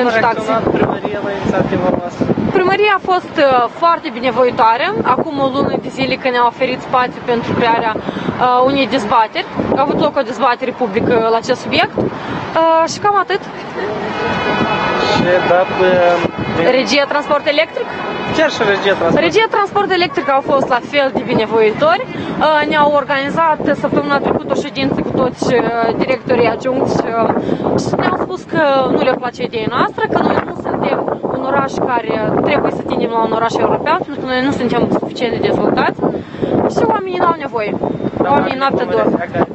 pentru a taxi. reacționat primăria la inițiativa voastră? Primăria a fost uh, foarte binevoitoare. Acum o lună de zile când ne-a oferit spațiu pentru crearea uh, unei dezbateri. A avut loc o dezbatere publică la acest subiect. Uh, și cam atât. Și dat uh, Regia Transport Electric. chiar și regia transport. Regia Transport Electric au fost la fel de binevoitori. Uh, Ne-au organizat săptămâna trecută o ședință cu toți uh, directorii adjuncți uh, și ne-au spus că nu le place ideea noastră, că noi nu suntem un oraș care trebuie să tindem la un oraș european, pentru că noi nu suntem suficient de dezvoltați și oamenii n-au nevoie. Oamenii noapte dorm. Care